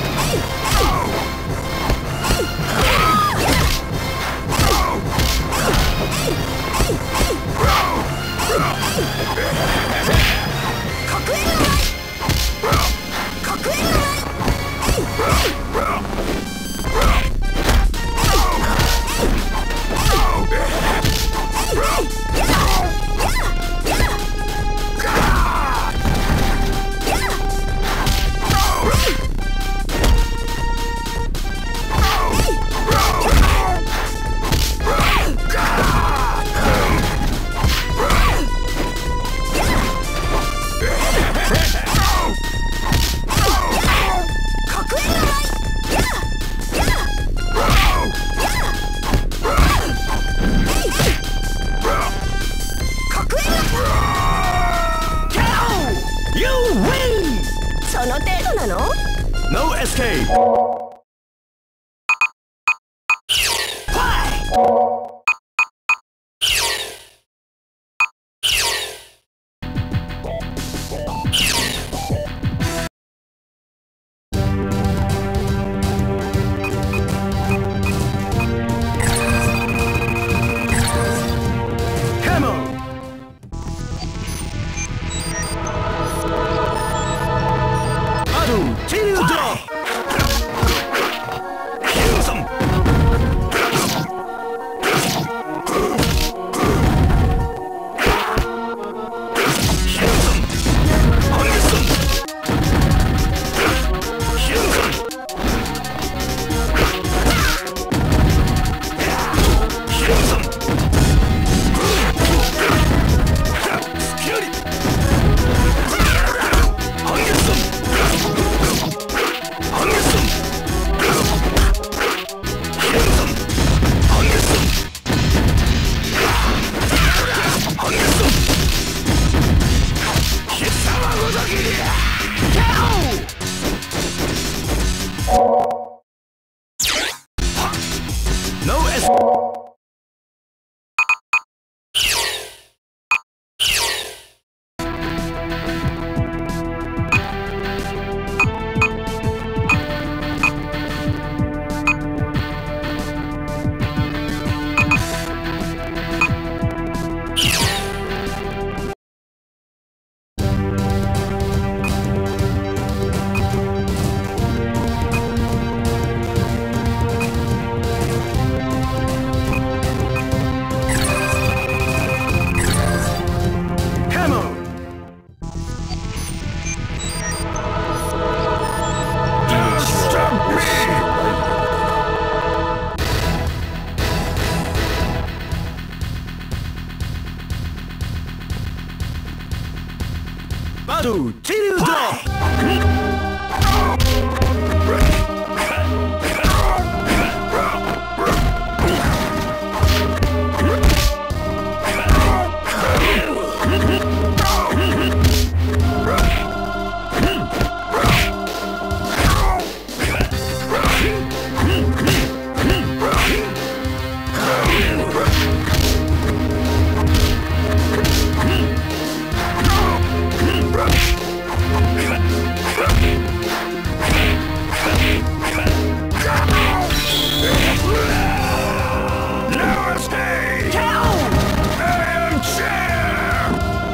Oh! Escape! ハードチルド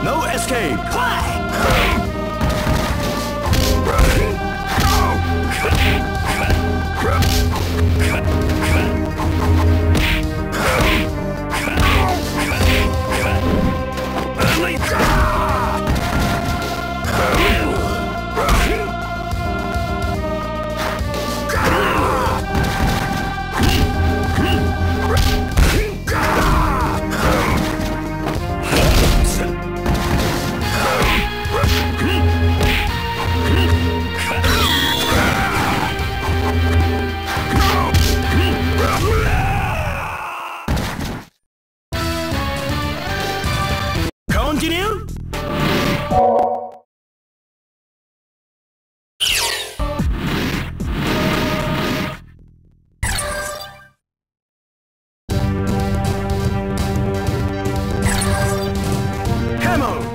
No escape! Continue? Camel!